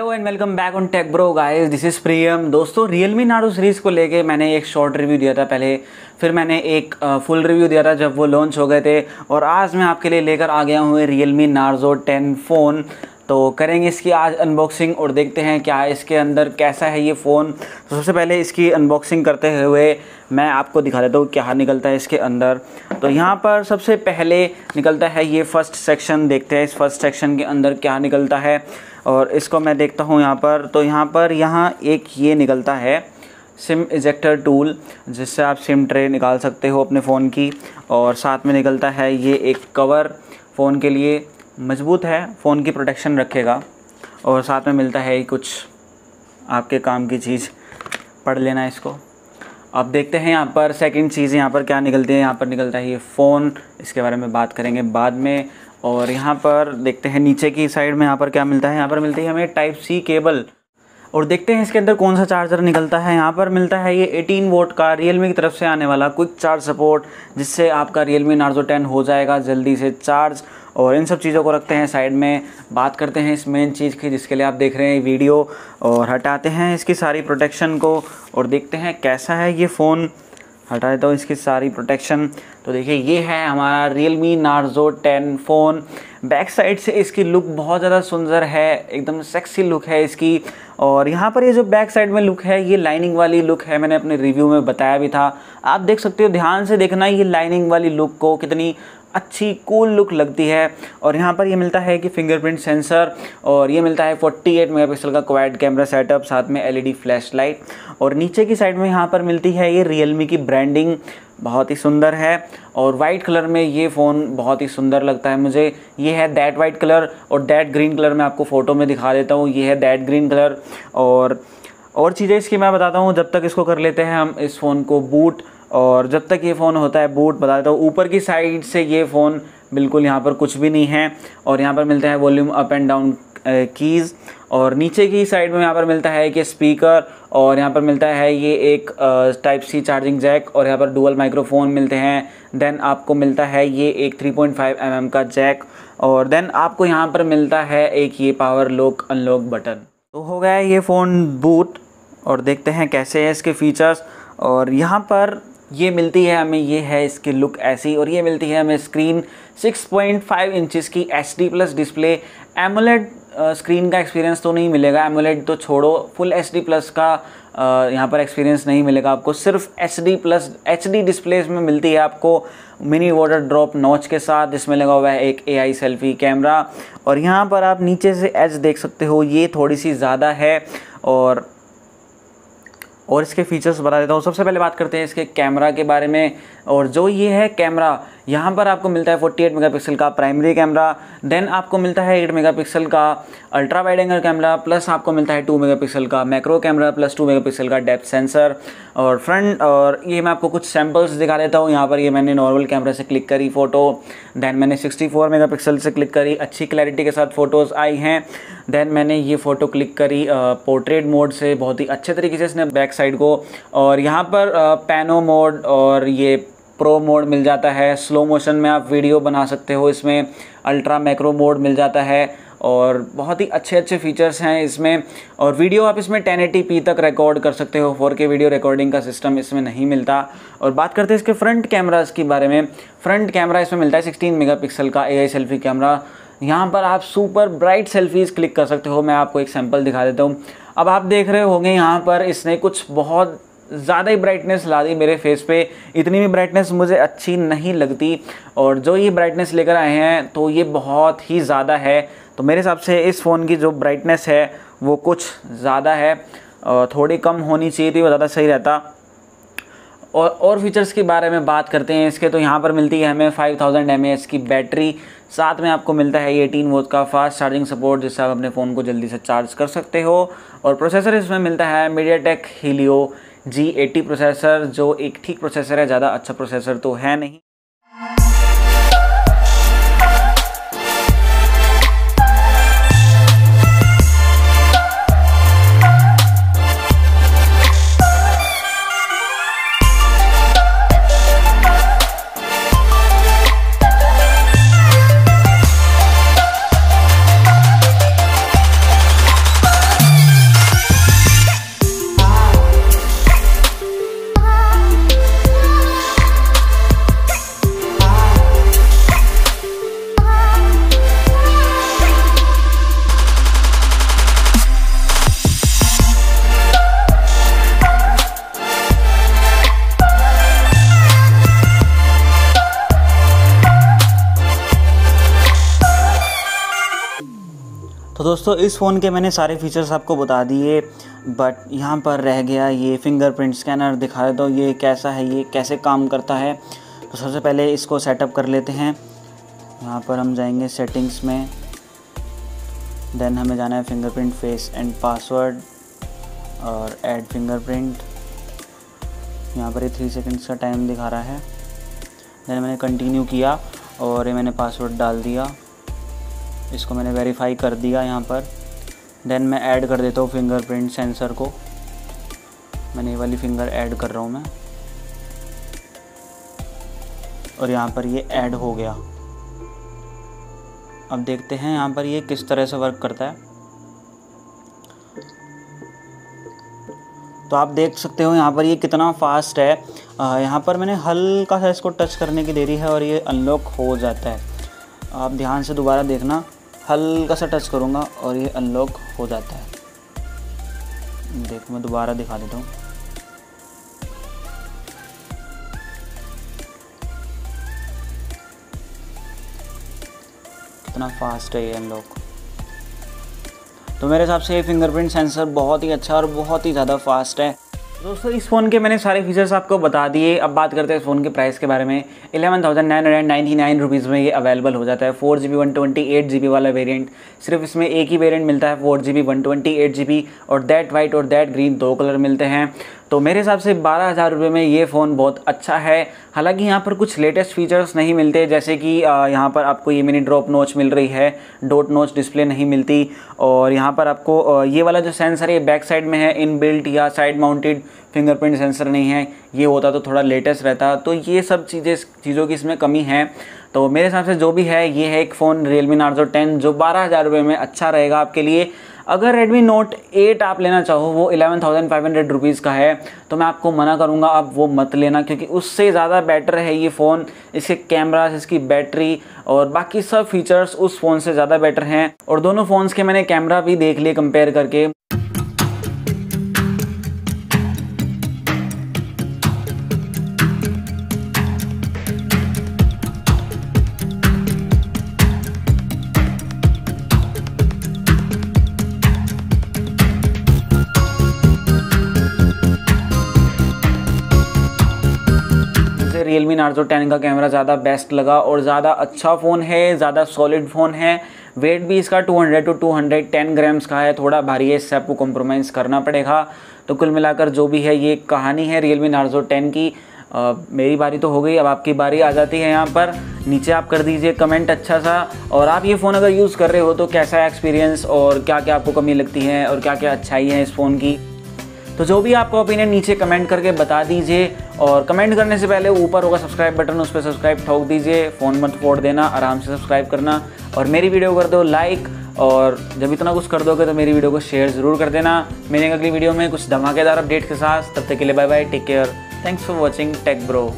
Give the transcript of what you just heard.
Hello and welcome back on tech bro guys this is Priyam दोस्तों Realme नाडो series को लेके मैंने एक शॉर्ट रिव्यू दिया था पहले। फिर मैंने एक फुल रिव्यू दिया था जब वो लॉन्च हो गए थे। और आज मैं आपके लिए लेकर आ गया हूँ रियलमी नार्जो टेन फ़ोन तो करेंगे इसकी आज अनबॉक्सिंग और देखते हैं क्या इसके अंदर कैसा है ये फ़ोन तो सबसे पहले इसकी अनबॉक्सिंग करते हुए मैं आपको दिखा देता हूँ क्या निकलता है इसके अंदर। तो यहाँ पर सबसे पहले निकलता है ये फ़र्स्ट सेक्शन देखते हैं इस फ़र्स्ट सेक्शन के अंदर क्या निकलता है। और इसको मैं देखता हूँ यहाँ पर। तो यहाँ पर यहाँ एक ये निकलता है सिम इजेक्टर टूल जिससे आप सिम ट्रे निकाल सकते हो अपने फ़ोन की। और साथ में निकलता है ये एक कवर फ़ोन के लिए। मज़बूत है फ़ोन की प्रोटेक्शन रखेगा और साथ में मिलता है कुछ आपके काम की चीज़। पढ़ लेना इसको। अब देखते हैं यहाँ पर सेकंड चीज़, यहाँ पर क्या निकलती है, यहाँ पर निकलता है ये फ़ोन इसके बारे में बात करेंगे बाद में। और यहाँ पर देखते हैं नीचे की साइड में यहाँ पर क्या मिलता है। यहाँ पर मिलती है हमें टाइप सी केबल और देखते हैं इसके अंदर कौन सा चार्जर निकलता है। यहाँ पर मिलता है ये 18 वोट का रियलमी की तरफ़ से आने वाला क्विक चार्ज सपोर्ट जिससे आपका रियलमी नार्जो 10 हो जाएगा। जल्दी से चार्ज और इन सब चीज़ों को रखते हैं, साइड में बात करते हैं इस मेन चीज़ की, जिसके लिए आप देख रहे हैं वीडियो, और हटाते हैं इसकी सारी प्रोटेक्शन को और देखते हैं कैसा है ये फ़ोन हटा देता हूँ इसकी सारी प्रोटेक्शन तो देखिए, ये है हमारा मी Narzo ten phone back side से इसकी लुक बहुत ज़्यादा सुंदर है, एकदम सेक्सी लुक है इसकी। और यहाँ पर ये जो बैक साइड में लुक है, ये लाइनिंग वाली लुक है, मैंने अपने रिव्यू में बताया भी था। आप देख सकते हो, ध्यान से देखना ये लाइनिंग वाली लुक को कितनी अच्छी कूल लुक लगती है। और यहाँ पर ये मिलता है कि फिंगरप्रिंट सेंसर और ये मिलता है 48 मेगापिक्सल का क्वाड कैमरा सेटअप साथ में एलईडी फ्लैश लाइट और नीचे की साइड में यहाँ पर मिलती है ये रियलमी की ब्रांडिंग बहुत ही सुंदर है। और वाइट कलर में ये फ़ोन बहुत ही सुंदर लगता है मुझे। ये है दैट वाइट कलर और दैट ग्रीन कलर मैं आपको फ़ोटो में दिखा देता हूँ। ये है दैट ग्रीन कलर और और चीज़ें इसकी मैं बताता हूँ, जब तक इसको कर लेते हैं हम इस फ़ोन को बूट और जब तक ये फ़ोन होता है बूट बता देता हूँ। ऊपर की साइड से ये फ़ोन बिल्कुल यहाँ पर कुछ भी नहीं है। और यहाँ पर मिलता है volume up and down keys और नीचे की साइड में यहाँ पर मिलता है कि स्पीकर और यहाँ पर मिलता है ये एक टाइप सी चार्जिंग जैक और यहाँ पर डुअल माइक्रोफोन मिलते हैं। देन आपको मिलता है ये एक 3.5 पॉइंट mm का जैक और देन आपको यहाँ पर मिलता है एक ये पावर लॉक अनलॉक बटन तो हो गया ये फ़ोन बूट और देखते हैं कैसे है इसके फीचर्स और यहाँ पर ये मिलती है हमें, ये है इसकी लुक ऐसी और ये मिलती है हमें स्क्रीन 6.5 इंचेस की H D plus display AMOLED screen का एक्सपीरियंस तो नहीं मिलेगा। एमोलेड तो छोड़ो फुल एच डी प्लस का यहाँ पर एक्सपीरियंस नहीं मिलेगा आपको। सिर्फ़ H D plus H D displays में मिलती है आपको। मिनी वाटर ड्रॉप नॉच के साथ जिसमें लगा हुआ है एक ए आई सेल्फी कैमरा और यहाँ पर आप नीचे से एच देख सकते हो। ये थोड़ी सी ज़्यादा है और और इसके फीचर्स बता देता हूँ। सबसे पहले बात करते हैं इसके कैमरा के बारे में। और जो ये है कैमरा यहाँ पर आपको मिलता है 48 मेगापिक्सल का प्राइमरी कैमरा देन आपको मिलता है 8 मेगापिक्सल का ultra wide angle camera plus आपको मिलता है 2 मेगापिक्सल का मैक्रो कैमरा प्लस 2 मेगापिक्सल का डेप्थ सेंसर और फ्रंट और ये मैं आपको कुछ सैम्पल्स दिखा देता हूँ। यहाँ पर ये मैंने नॉर्मल कैमरा से क्लिक करी फ़ोटो देन मैंने सिक्सटी मेगापिक्सल से क्लिक करी, अच्छी क्लैरिटी के साथ फ़ोटोज़ आई हैं. देन मैंने ये फ़ोटो क्लिक करी पोर्ट्रेट मोड से, बहुत ही अच्छे तरीके से इसने बैक साइड को. और यहाँ पर पैनो मोड और ये प्रो मोड मिल जाता है। स्लो मोशन में आप वीडियो बना सकते हो। इसमें अल्ट्रा मैक्रो मोड मिल जाता है और बहुत ही अच्छे अच्छे फीचर्स हैं इसमें। और वीडियो आप इसमें 1080p तक रिकॉर्ड कर सकते हो। 4K वीडियो रिकॉर्डिंग का सिस्टम इसमें नहीं मिलता। और बात करते हैं इसके फ्रंट कैमरास के बारे में। फ्रंट कैमरा इसमें मिलता है 16 मेगापिक्सल का एआई सेल्फी कैमरा यहाँ पर आप सुपर ब्राइट सेल्फीज़ क्लिक कर सकते हो। मैं आपको एक सैंपल दिखा देता हूँ। अब आप देख रहे होंगे यहाँ पर इसने कुछ बहुत ज़्यादा ही ब्राइटनेस ला दी मेरे फेस पे। इतनी भी ब्राइटनेस मुझे अच्छी नहीं लगती। और जो ये ब्राइटनेस लेकर आए हैं तो ये बहुत ही ज़्यादा है। तो मेरे हिसाब से इस फ़ोन की जो ब्राइटनेस है, वो कुछ ज़्यादा है। थोड़ी कम होनी चाहिए थी, वो ज़्यादा सही रहता। और और फीचर्स के बारे में बात करते हैं। इसके तो यहाँ पर मिलती है हमें 5000 थाउज़ेंड की बैटरी साथ में आपको मिलता है एटीन वोट का फास्ट चार्जिंग सपोर्ट जिससे आप अपने फ़ोन को जल्दी से चार्ज कर सकते हो। और प्रोसेसर इसमें मिलता है MediaTek Helio G eighty processor जो एक ठीक प्रोसेसर है ज़्यादा अच्छा प्रोसेसर तो है नहीं। तो दोस्तों, इस फ़ोन के मैंने सारे फीचर्स आपको बता दिए बट यहाँ पर रह गया ये फिंगरप्रिंट स्कैनर दिखा हूँ ये कैसा है, ये कैसे काम करता है। तो सबसे पहले इसको सेटअप कर लेते हैं। यहाँ पर हम जाएँगे सेटिंग्स में। देन हमें जाना है फिंगरप्रिंट फेस एंड पासवर्ड और ऐड फिंगरप्रिंट यहाँ पर ये थ्री सेकेंड्स का टाइम दिखा रहा है। देन मैंने कंटिन्यू किया और ये मैंने पासवर्ड डाल दिया। इसको मैंने वेरीफाई कर दिया यहाँ पर। देन मैं ऐड कर देता हूँ फिंगरप्रिंट सेंसर को। मैंने ये वाली फिंगर ऐड कर रहा हूँ मैं। और यहाँ पर ये ऐड हो गया। अब देखते हैं यहाँ पर ये किस तरह से वर्क करता है। तो आप देख सकते हो यहाँ पर ये कितना फास्ट है। यहाँ पर मैंने हल्का सा इसको टच करने की देरी है और ये अनलॉक हो जाता है। आप ध्यान से दोबारा देखना। हल्का सा टच करूँगा और ये अनलॉक हो जाता है। देखो, मैं दोबारा दिखा देता हूँ। कितना फास्ट है ये अनलॉक तो मेरे हिसाब से ये फिंगरप्रिंट सेंसर बहुत ही अच्छा और बहुत ही ज़्यादा फास्ट है। दोस्तों, इस फ़ोन के मैंने सारे फीचर्स आपको बता दिए। अब बात करते हैं इस फ़ोन के प्राइस के बारे में। Eleven thousand nine hundred ninety nine rupees में ये अवेलेबल हो जाता है। Four G B one twenty eight G B वाला वेरिएंट सिर्फ़ इसमें एक ही वेरिएंट मिलता है four G B one twenty eight G B और दैट वाइट और दैट ग्रीन दो कलर मिलते हैं। तो मेरे हिसाब से बारह हज़ार रुपये में ये फ़ोन बहुत अच्छा है। हालाँकि यहाँ पर कुछ लेटेस्ट फीचर्स नहीं मिलते, जैसे कि यहाँ पर आपको ये मिनी ड्रॉप नोच मिल रही है डोट नोच डिस्प्ले नहीं मिलती और यहाँ पर आपको ये वाला जो सेंसर है, ये बैक साइड में है इन बिल्ट या साइड माउंटेड फिंगरप्रिंट सेंसर नहीं है, ये होता तो थोड़ा लेटेस्ट रहता। तो ये सब चीज़ें, चीज़ों की इसमें कमी है। तो मेरे हिसाब से जो भी है, ये है एक phone Realme Narzo ten जो बारह हज़ार रुपये में अच्छा रहेगा आपके लिए। अगर Redmi Note 8 आप लेना चाहो, वो eleven thousand five hundred rupees का है तो मैं आपको मना करूँगा, आप वो मत लेना, क्योंकि उससे ज़्यादा बेटर है ये फ़ोन इसके कैमराज इसकी बैटरी और बाकी सब फीचर्स उस फ़ोन से ज़्यादा बेटर हैं। और दोनों फ़ोन्स के मैंने कैमरा भी देख लिए कंपेयर करके। रियल मी नार्जो टेन का कैमरा ज़्यादा बेस्ट लगा और ज़्यादा अच्छा फ़ोन है ज़्यादा सॉलिड फ़ोन है। वेट भी इसका 200 टू 210 ग्राम्स का है थोड़ा भारी है इससे आपको कॉम्प्रोमाइज़ करना पड़ेगा। तो कुल मिलाकर जो भी है ये कहानी है रियल मी नार्जो टेन की। आ, मेरी बारी तो हो गई अब आपकी बारी आ जाती है यहाँ पर। नीचे आप कर दीजिए कमेंट अच्छा सा। और आप ये फ़ोन अगर यूज़ कर रहे हो तो कैसा है एक्सपीरियंस और क्या क्या आपको कमी लगती है और क्या क्या अच्छाई है इस फ़ोन की? तो जो भी आपका ओपिनियन नीचे कमेंट करके बता दीजिए और कमेंट करने से पहले ऊपर होगा सब्सक्राइब बटन उस पर सब्सक्राइब ठोक दीजिए फ़ोन मत फोड़ देना, आराम से सब्सक्राइब करना और मेरी वीडियो कर दो लाइक और जब इतना कुछ कर दोगे तो मेरी वीडियो को शेयर ज़रूर कर देना। मेरे अगली वीडियो में कुछ धमाकेदार अपडेट के साथ। तब तक के लिए bye bye take care thanks for watching tech bro